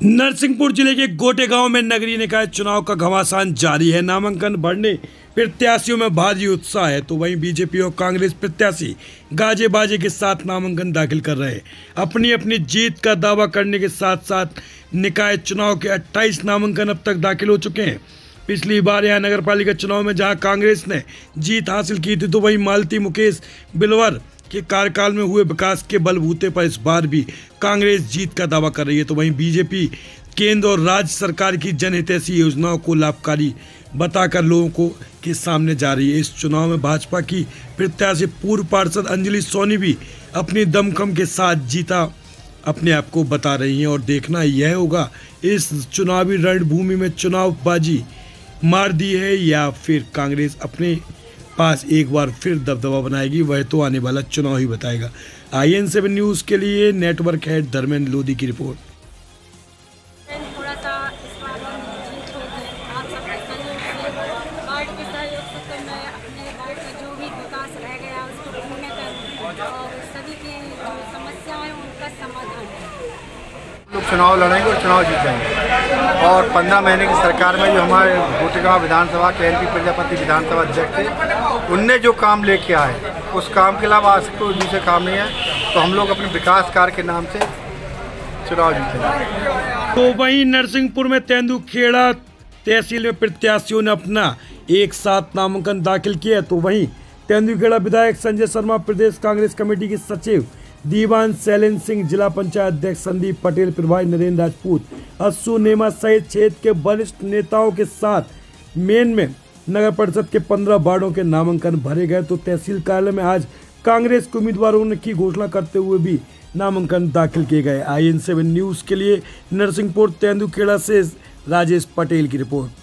नरसिंहपुर ज़िले के गोटे गाँव में नगरीय निकाय चुनाव का घमासान जारी है। नामांकन भरने प्रत्याशियों में भारी उत्साह है तो वहीं बीजेपी और कांग्रेस प्रत्याशी गाजे बाजे के साथ नामांकन दाखिल कर रहे हैं। अपनी अपनी जीत का दावा करने के साथ साथ निकाय चुनाव के 28 नामांकन अब तक दाखिल हो चुके हैं। पिछली बार यहाँ नगर पालिका चुनाव में जहाँ कांग्रेस ने जीत हासिल की थी तो वहीं मालती मुकेश बिलवर के कार्यकाल में हुए विकास के बलबूते पर इस बार भी कांग्रेस जीत का दावा कर रही है। तो वहीं बीजेपी केंद्र और राज्य सरकार की जनहितैषी योजनाओं को लाभकारी बताकर लोगों को के सामने जा रही है। इस चुनाव में भाजपा की प्रत्याशी पूर्व पार्षद अंजलि सोनी भी अपनी दमखम के साथ जीता अपने आप को बता रही हैं और देखना यह होगा, इस चुनावी रणभूमि में चुनावबाजी मार दी है या फिर कांग्रेस अपने पास एक बार फिर दबदबा बनाएगी वह तो आने वाला चुनाव ही बताएगा। आई एन सेवन न्यूज़ के लिए नेटवर्क हेड धर्मेंद्र लोधी की रिपोर्ट। थोड़ा सा इस बार हम जीत होगी आप सबके सहयोग से वार्ड के सहयोग से तो मैं अपने वार्ड का जो भी विकास रह गया उसको पूर्ण करूँ और सभी की जो समस्याएँ उनका समाधान। करूँ लोग चुनाव लड़ेंगे और चुनाव जीतेंगे। और पंद्रह महीने की सरकार में जो हमारे गोटेगांव विधानसभा के एन प्रजापति विधानसभा अध्यक्ष थे, उनने जो काम लेके आए, उस काम के अलावा आज कोई दूसरे काम नहीं है। तो हम लोग अपने विकास कार्य के नाम से चुनाव जीते तो वहीं नरसिंहपुर में तेंदुखेड़ा तहसील में प्रत्याशियों ने अपना एक साथ नामांकन दाखिल किया तो वहीं तेंदुखेड़ा विधायक संजय शर्मा, प्रदेश कांग्रेस कमेटी के सचिव दीवान शैलेंद्र सिंह, जिला पंचायत अध्यक्ष संदीप पटेल, प्रभारी नरेंद्र राजपूत अस्सू नेमा सहित क्षेत्र के वरिष्ठ नेताओं के साथ मेन में नगर परिषद के पंद्रह वार्डों के नामांकन भरे गए। तो तहसील कार्यालय में आज कांग्रेस के उम्मीदवारों ने की घोषणा करते हुए भी नामांकन दाखिल किए गए। आई एन सेवन न्यूज़ के लिए नरसिंहपुर, तेंदुखेड़ा से राजेश पटेल की रिपोर्ट।